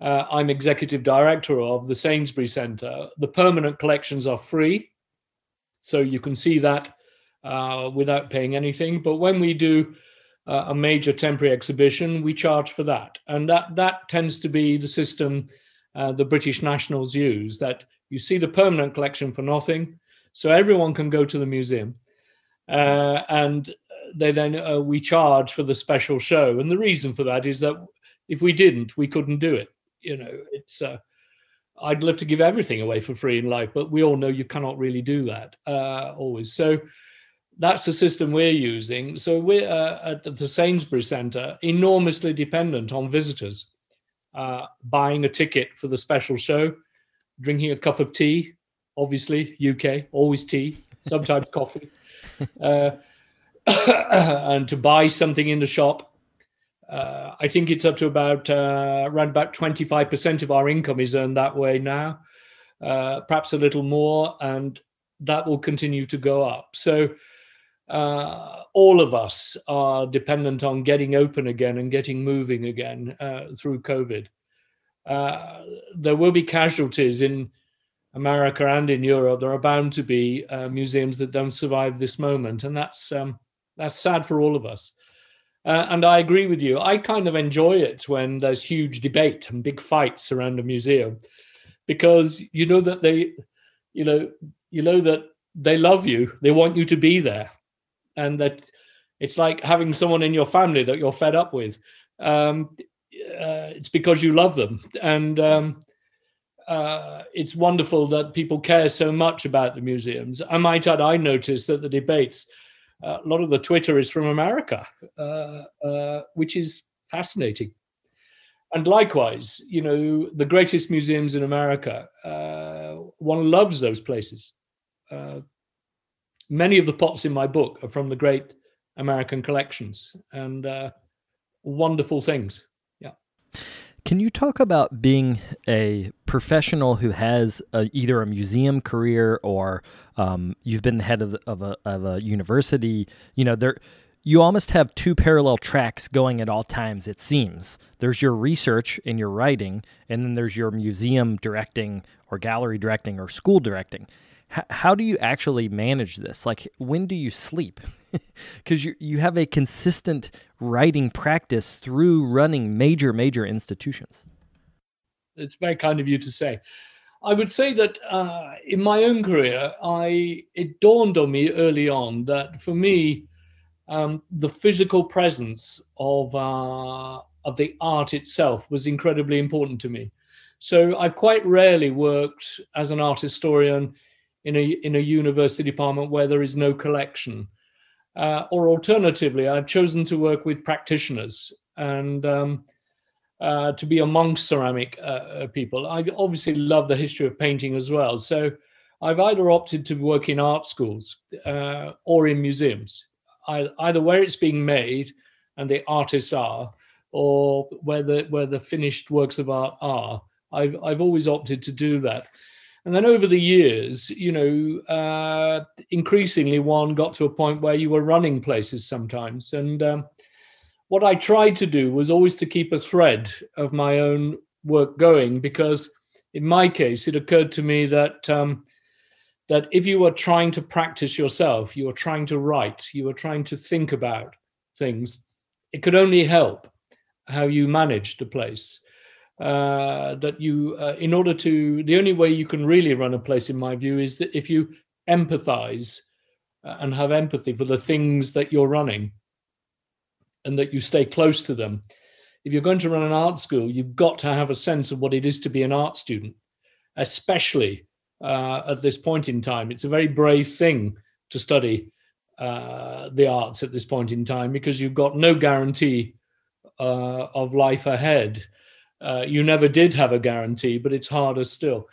uh, I'm executive director of, the Sainsbury Centre, the permanent collections are free. So you can see that uh, without paying anything. But when we do uh, a major temporary exhibition, we charge for that. And that, that tends to be the system uh, the British nationals use that you see the permanent collection for nothing, so everyone can go to the museum, uh, and they then uh, we charge for the special show. And the reason for that is that if we didn't, we couldn't do it. You know, it's. Uh, I'd love to give everything away for free in life, but we all know you cannot really do that uh, always. So that's the system we're using. So we're uh, at the Sainsbury Centre enormously dependent on visitors uh, buying a ticket for the special show, drinking a cup of tea, obviously UK, always tea, sometimes [laughs] coffee, uh, [coughs] and to buy something in the shop. Uh, I think it's up to about uh, around about 25% of our income is earned that way now, uh, perhaps a little more, and that will continue to go up. So uh, all of us are dependent on getting open again and getting moving again uh, through COVID. Uh, there will be casualties in America and in Europe. There are bound to be uh, museums that don't survive this moment, and that's um, that's sad for all of us. Uh, and I agree with you. I kind of enjoy it when there's huge debate and big fights around a museum, because you know that they, you know, you know that they love you. They want you to be there and that it's like having someone in your family that you're fed up with. Um, uh, it's because you love them, and um, uh, it's wonderful that people care so much about the museums. I might add, I noticed that the debates, uh, a lot of the Twitter is from America, uh, uh, which is fascinating. And likewise, you know, the greatest museums in America, uh, one loves those places many of the pots in my book are from the great American collections and uh, wonderful things. Yeah. Can you talk about being a professional who has a, either a museum career or um, you've been the head of, of, a, of a university? You know, there you almost have two parallel tracks going at all times, it seems. There's your research and your writing, and then there's your museum directing or gallery directing or school directing how do you actually manage this? Like, when do you sleep? [laughs] Because you you have a consistent writing practice through running major major institutions. It's very kind of you to say. I would say that uh, in my own career, I it dawned on me early on that for me, um, the physical presence of uh, of the art itself was incredibly important to me. So I've quite rarely worked as an art historian in a in a university department where there is no collection. Uh, or alternatively, I've chosen to work with practitioners and um, uh, to be amongst ceramic uh, people. I obviously love the history of painting as well. So I've either opted to work in art schools uh, or in museums, I, either where it's being made and the artists are, or where the where the finished works of art are. I've I've always opted to do that. And then over the years, you know, uh, increasingly one got to a point where you were running places sometimes. And um, what I tried to do was always to keep a thread of my own work going, because in my case, it occurred to me that um, that if you were trying to practice yourself, you were trying to write, you were trying to think about things, it could only help how you managed a place uh, that you, uh, in order to, the only way you can really run a place, in my view, is that if you empathize uh, and have empathy for the things that you're running and that you stay close to them. If you're going to run an art school, you've got to have a sense of what it is to be an art student, especially uh, at this point in time. It's a very brave thing to study uh, the arts at this point in time because you've got no guarantee uh, of life ahead. Uh, you never did have a guarantee, but it's harder still.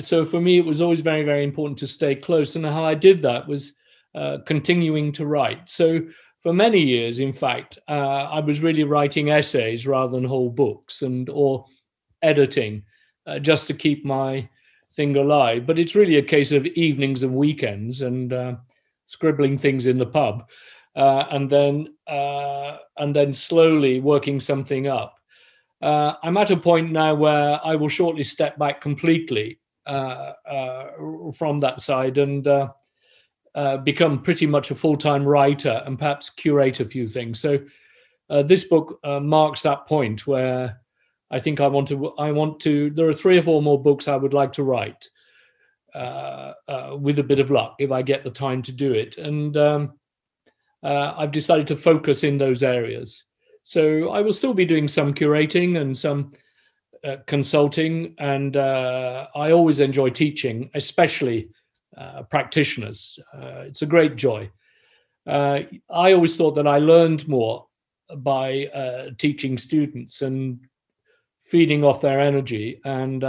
So for me, it was always very, very important to stay close. And how I did that was uh, continuing to write. So for many years, in fact, uh, I was really writing essays rather than whole books and or editing uh, just to keep my thing alive. But it's really a case of evenings and weekends and uh, scribbling things in the pub, and then and then slowly working something up uh, I'm at a point now where I will shortly step back completely uh, uh, from that side and uh, uh, become pretty much a full-time writer and perhaps curate a few things. So uh, this book marks that point where I think I want to. I want to. There are three or four more books I would like to write, with a bit of luck, if I get the time to do it. And um, I've decided to focus in those areas. So I will still be doing some curating and some uh, consulting, and uh, I always enjoy teaching, especially uh, practitioners. Uh, it's a great joy. Uh, I always thought that I learned more by uh, teaching students and feeding off their energy, and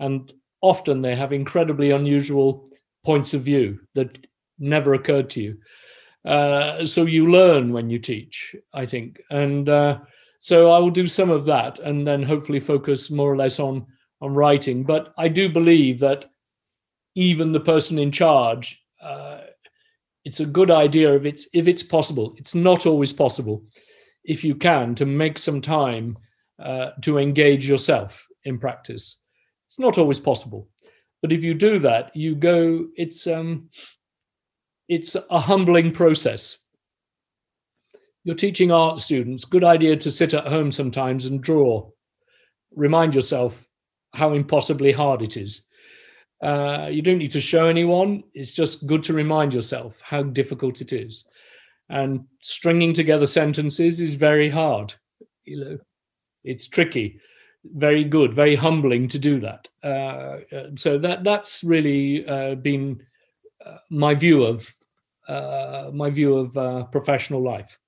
and often they have incredibly unusual points of view that never occurred to you. Uh, so you learn when you teach, I think, and uh, so I will do some of that, and then hopefully focus more or less on on writing. But I do believe that even the person in charge, uh, it's a good idea if it's if it's possible. It's not always possible, if you can, to make some time uh, to engage yourself in practice. It's not always possible, but if you do that, you go. It's um, it's a humbling process. You're teaching art students, good idea to sit at home sometimes and draw. Remind yourself how impossibly hard it is. Uh, you don't need to show anyone. It's just good to remind yourself how difficult it is. And stringing together sentences is very hard. You know, it's tricky. Very good, very humbling to do that. Uh, uh so that that's really uh, been my view of uh, my view of uh, professional life.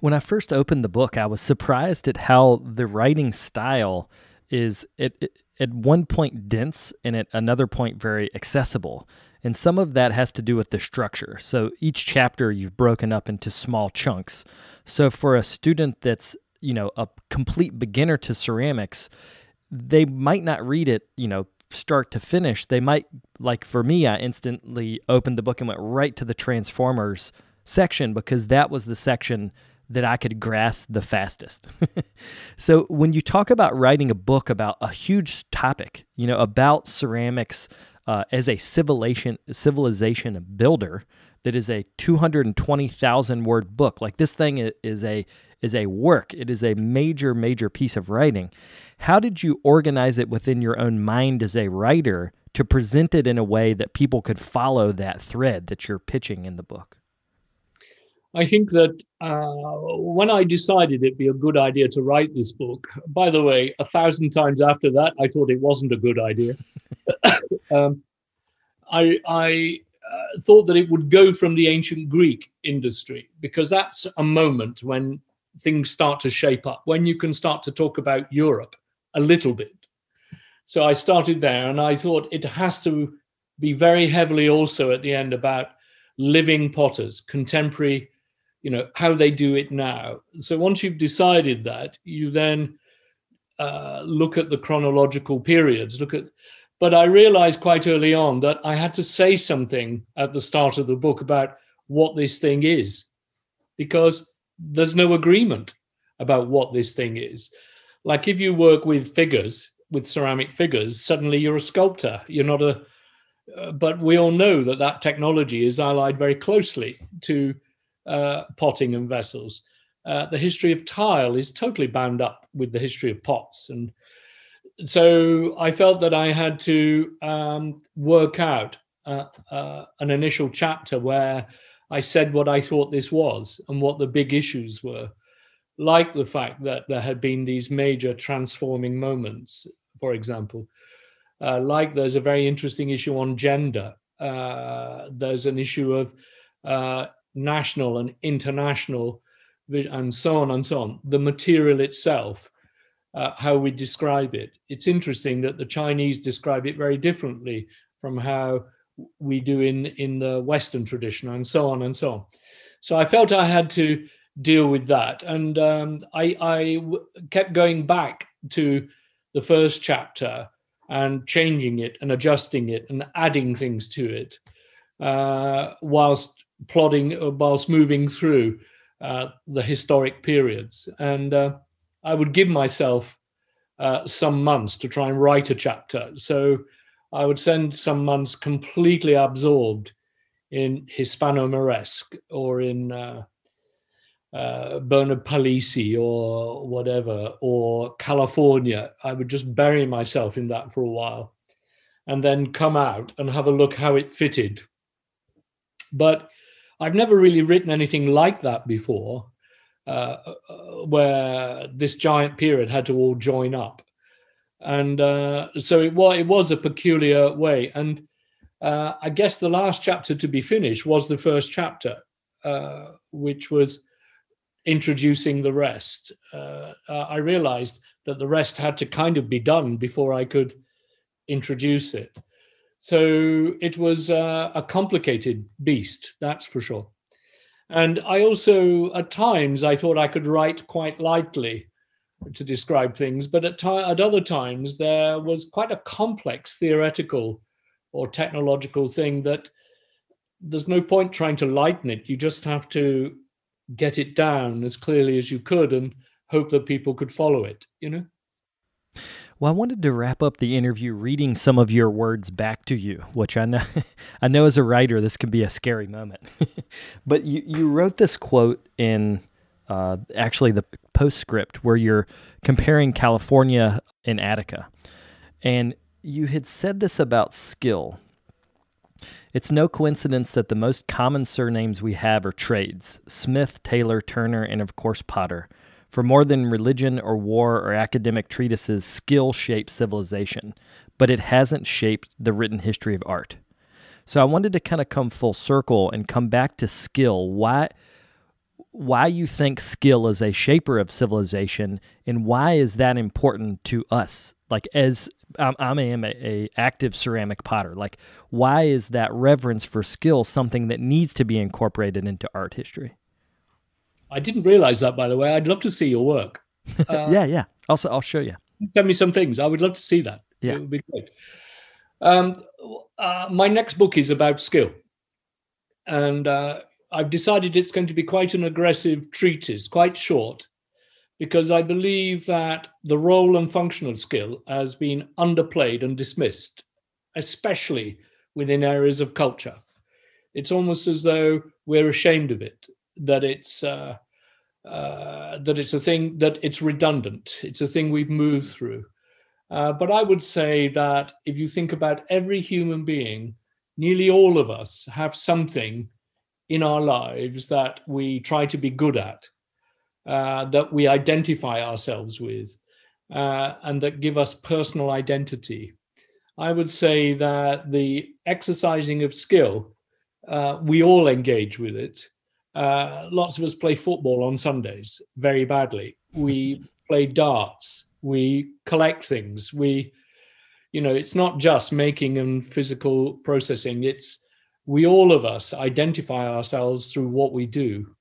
When I first opened the book, I was surprised at how the writing style is it, at one point dense and at another point very accessible. And some of that has to do with the structure. So each chapter you've broken up into small chunks. So for a student that's, you know, a complete beginner to ceramics, they might not read it, you know, start to finish, they might, like for me, I instantly opened the book and went right to the Transformers section because that was the section that I could grasp the fastest. [laughs] so when you talk about writing a book about a huge topic, you know, about ceramics uh, as a civilization civilization builder, that is a 220,000 word book. Like this thing is a is a work. It is a major major piece of writing. How did you organize it within your own mind as a writer to present it in a way that people could follow that thread that you're pitching in the book? I think that uh, when I decided it'd be a good idea to write this book, by the way, a thousand times after that, I thought it wasn't a good idea. [laughs] um, I, I uh, thought that it would go from the ancient Greek industry because that's a moment when things start to shape up, when you can start to talk about Europe a little bit. So I started there and I thought it has to be very heavily also at the end about living potters, contemporary, you know, how they do it now. So once you've decided that, you then uh, look at the chronological periods, look at but I realized quite early on that I had to say something at the start of the book about what this thing is, because there's no agreement about what this thing is. Like if you work with figures, with ceramic figures, suddenly you're a sculptor. You're not a, uh, but we all know that that technology is allied very closely to uh, potting and vessels. Uh, the history of tile is totally bound up with the history of pots and so I felt that I had to um, work out uh, uh, an initial chapter where I said what I thought this was and what the big issues were, like the fact that there had been these major transforming moments, for example. Uh, like there's a very interesting issue on gender. Uh, there's an issue of uh, national and international, and so on and so on. The material itself uh, how we describe it. It's interesting that the Chinese describe it very differently from how we do in, in the Western tradition, and so on and so on. So I felt I had to deal with that. And um, I, I w- kept going back to the first chapter and changing it and adjusting it and adding things to it uh, whilst plodding, uh, whilst moving through uh, the historic periods. And uh, I would give myself uh, some months to try and write a chapter. So I would spend some months completely absorbed in Hispano Moresque or in uh, uh, Bernard Palissy or whatever, or California. I would just bury myself in that for a while and then come out and have a look how it fitted. But I've never really written anything like that before. Uh, uh, where this giant period had to all join up. And uh, so it was, it was a peculiar way. And uh, I guess the last chapter to be finished was the first chapter, uh, which was introducing the rest. I realized that the rest had to kind of be done before I could introduce it. So it was a complicated beast, that's for sure. And I also, at times, I thought I could write quite lightly to describe things, but at, at other times, there was quite a complex theoretical or technological thing that there's no point trying to lighten it. You just have to get it down as clearly as you could and hope that people could follow it, you know? Well, I wanted to wrap up the interview reading some of your words back to you, which I know [laughs] I know as a writer this can be a scary moment. [laughs] but you, you wrote this quote in uh, actually the postscript where you're comparing California and Attica. And you had said this about skill. It's no coincidence that the most common surnames we have are trades Smith, Taylor, Turner, and of course Potter. For more than religion or war or academic treatises, skill shapes civilization, but it hasn't shaped the written history of art. So I wanted to kind of come full circle and come back to skill. Why why you think skill is a shaper of civilization and why is that important to us like as i'm, I'm a, a, active ceramic potter like why is that reverence for skill something that needs to be incorporated into art history I didn't realize that, by the way. I'd love to see your work. [laughs] Uh, yeah, yeah. Also, I'll show you. Send me some things. I would love to see that. Yeah, it would be great. Um, uh, my next book is about skill, and uh, I've decided it's going to be quite an aggressive treatise, quite short, because I believe that the role and function of skill has been underplayed and dismissed, especially within areas of culture. It's almost as though we're ashamed of it that it's uh, uh, that it's a thing that it's redundant. It's a thing we've moved through. Uh, but I would say that if you think about every human being, nearly all of us have something in our lives that we try to be good at, uh, that we identify ourselves with, uh, and that give us personal identity. I would say that the exercising of skill, uh, we all engage with it. Uh, lots of us play football on Sundays very badly. We [laughs] play darts. We collect things. We, you know, it's not just making and physical processing. It's we all of us identify ourselves through what we do.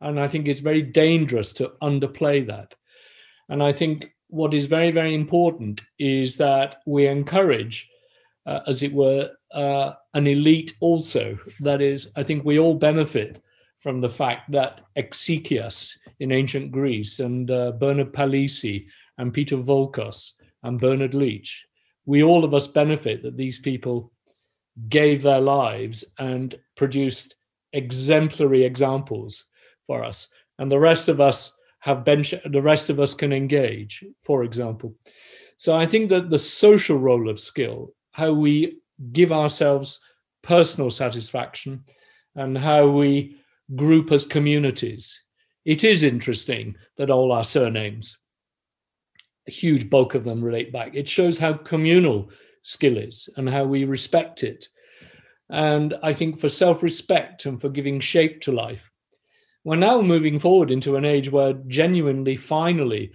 And I think it's very dangerous to underplay that. And I think what is very, very important is that we encourage, uh, as it were, uh, an elite also. That is, I think we all benefit from the fact that Exekias in ancient Greece and uh, Bernard Palissy and Peter Voulkos and Bernard Leach, we all of us benefit that these people gave their lives and produced exemplary examples for us. And the rest of us have bench, the rest of us can engage, for example. So I think that the social role of skill, how we give ourselves personal satisfaction and how we group as communities. It is interesting that all our surnames, a huge bulk of them relate back. It shows how communal skill is and how we respect it. And I think for self respect and for giving shape to life, we're now moving forward into an age where genuinely, finally,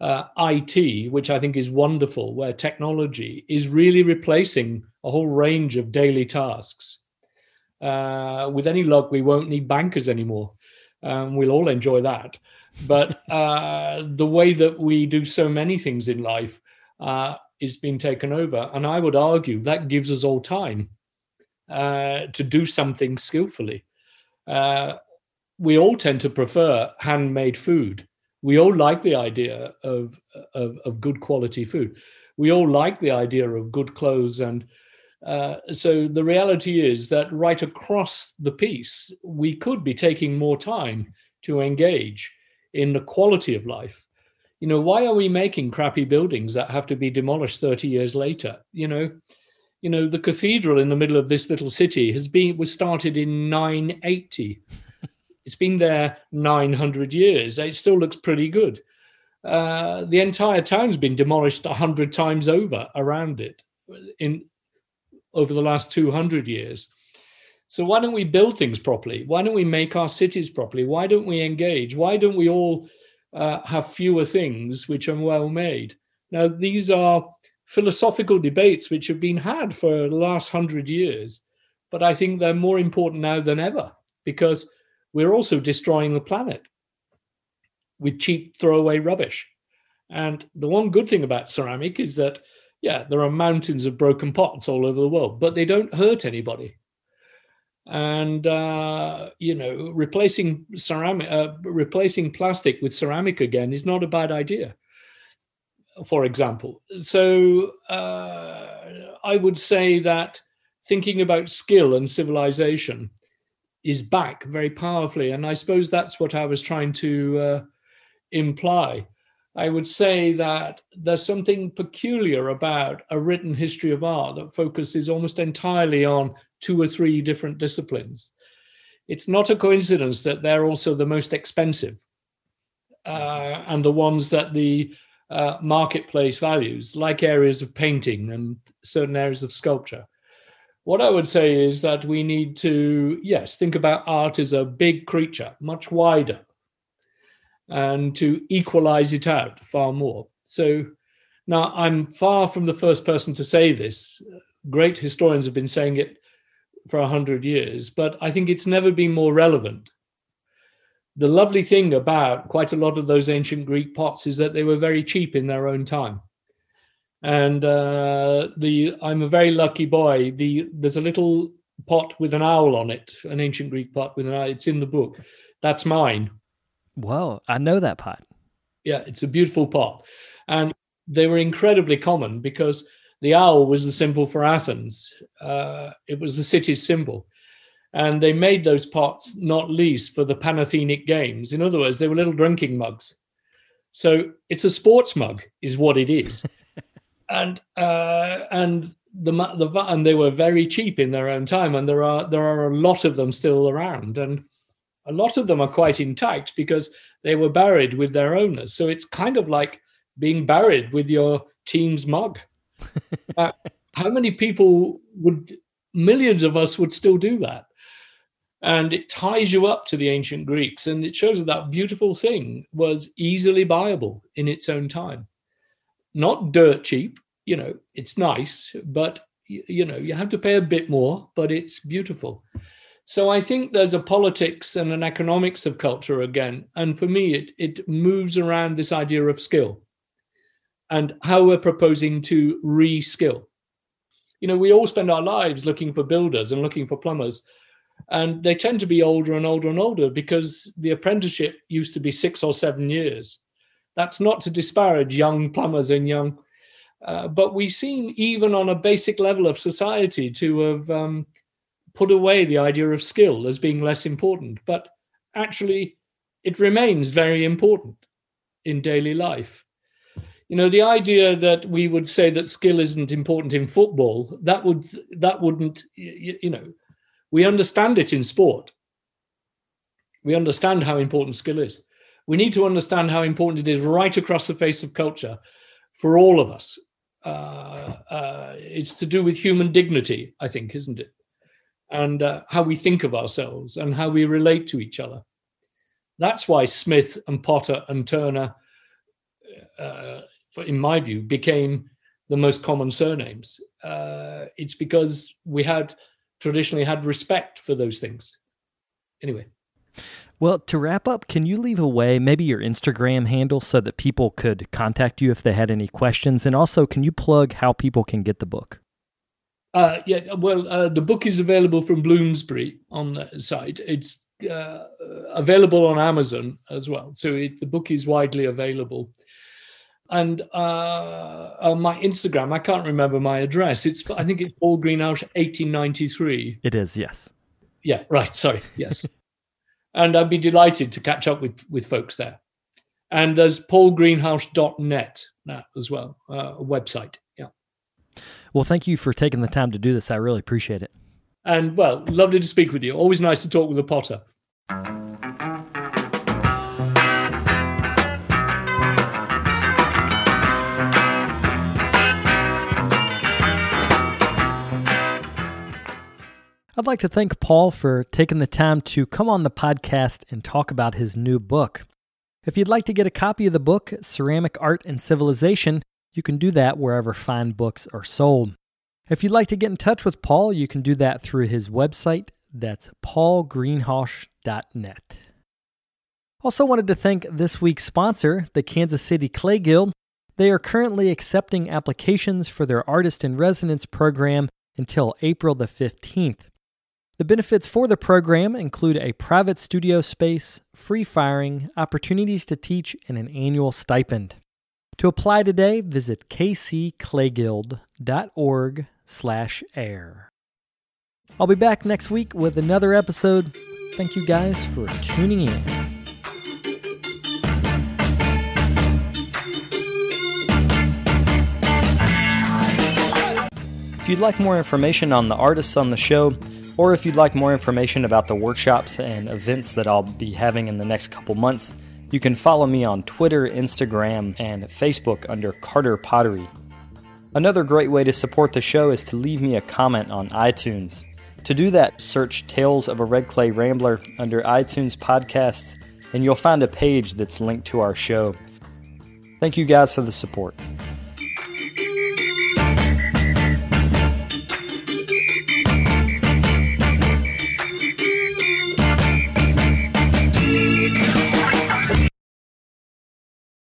uh, IT, which I think is wonderful, where technology is really replacing a whole range of daily tasks. Uh, with any luck, we won't need bankers anymore. Um, we'll all enjoy that. But [laughs] uh, the way that we do so many things in life uh, is being taken over. And I would argue that gives us all time uh, to do something skillfully. Uh, we all tend to prefer handmade food. We all like the idea of, of, of good quality food. We all like the idea of good clothes and uh, so the reality is that right across the piece, we could be taking more time to engage in the quality of life. You know, why are we making crappy buildings that have to be demolished 30 years later? You know, you know, the cathedral in the middle of this little city has been was started in 980. it's been there 900 years. It still looks pretty good. Uh, the entire town's been demolished 100 times over around it in over the last 200 years. So why don't we build things properly? Why don't we make our cities properly? Why don't we engage? Why don't we all uh, have fewer things which are well made? Now, these are philosophical debates which have been had for the last hundred years, but I think they're more important now than ever because we're also destroying the planet with cheap throwaway rubbish. And the one good thing about ceramic is that yeah, there are mountains of broken pots all over the world, but they don't hurt anybody. And uh, you know, replacing ceramic, uh, replacing plastic with ceramic again is not a bad idea. For example, so uh, I would say that thinking about skill and civilization is back very powerfully, and I suppose that's what I was trying to uh, imply I would say that there's something peculiar about a written history of art that focuses almost entirely on two or three different disciplines. It's not a coincidence that they're also the most expensive uh, and the ones that the uh, marketplace values, like areas of painting and certain areas of sculpture. What I would say is that we need to, yes, think about art as a big creature, much wider and to equalize it out far more. So now I'm far from the first person to say this. Great historians have been saying it for a hundred years, but I think it's never been more relevant. The lovely thing about quite a lot of those ancient Greek pots is that they were very cheap in their own time. And uh, the I'm a very lucky boy. The there's a little pot with an owl on it, an ancient Greek pot with an owl. It's in the book. That's mine. Whoa, I know that pot. Yeah, it's a beautiful pot. And they were incredibly common because the owl was the symbol for Athens. Uh, it was the city's symbol. And they made those pots not least for the Panathenaic Games. In other words, they were little drinking mugs. So it's a sports mug, is what it is. [laughs] and uh, and the the and they were very cheap in their own time, and there are there are a lot of them still around, and a lot of them are quite intact because they were buried with their owners. So it's kind of like being buried with your team's mug. [laughs] uh, how many people would millions of us would still do that? And it ties you up to the ancient Greeks, and it shows that that beautiful thing was easily buyable in its own time. Not dirt cheap, you know, it's nice, but you know, you have to pay a bit more, but it's beautiful. So I think there's a politics and an economics of culture again. And for me, it, it moves around this idea of skill and how we're proposing to re-skill. You know, we all spend our lives looking for builders and looking for plumbers, and they tend to be older and older and older because the apprenticeship used to be six or seven years. That's not to disparage young plumbers and young, uh, but we seem even on a basic level of society to have um, put away the idea of skill as being less important, but actually it remains very important in daily life. You know, the idea that we would say that skill isn't important in football, that would that wouldn't you, know, we understand it in sport. We understand how important skill is. We need to understand how important it is right across the face of culture for all of us. Uh, uh, it's to do with human dignity, I think, isn't it? And uh, how we think of ourselves and how we relate to each other. That's why Smith and Potter and Turner, uh, in my view, became the most common surnames. Uh, it's because we had traditionally had respect for those things. Anyway. Well, to wrap up, can you leave away maybe your Instagram handle so that people could contact you if they had any questions? And also, can you plug how people can get the book? Uh, yeah, well, uh, the book is available from Bloomsbury on the site. It's uh, available on Amazon as well. So it, the book is widely available. And uh, on my Instagram, I can't remember my address. It's I think it's Paul Greenhalgh 1893. It is, yes. Yeah, right. Sorry, yes. [laughs] and I'd be delighted to catch up with with folks there. And there's paulgreenhalgh.net now as well, uh, a website. Well, thank you for taking the time to do this. I really appreciate it. And well, lovely to speak with you. Always nice to talk with a Potter. I'd like to thank Paul for taking the time to come on the podcast and talk about his new book. If you'd like to get a copy of the book, Ceramic Art and Civilization, you can do that wherever fine books are sold. If you'd like to get in touch with Paul, you can do that through his website. That's paulgreenhalgh.net. Also, wanted to thank this week's sponsor, the Kansas City Clay Guild. They are currently accepting applications for their Artist in Residence program until April the 15th. The benefits for the program include a private studio space, free firing, opportunities to teach, and an annual stipend. To apply today, visit kcclayguild.org slash air. I'll be back next week with another episode. Thank you guys for tuning in. If you'd like more information on the artists on the show, or if you'd like more information about the workshops and events that I'll be having in the next couple months, you can follow me on Twitter, Instagram, and Facebook under Carter Pottery. Another great way to support the show is to leave me a comment on iTunes. To do that, search Tales of a Red Clay Rambler under iTunes Podcasts, and you'll find a page that's linked to our show. Thank you guys for the support.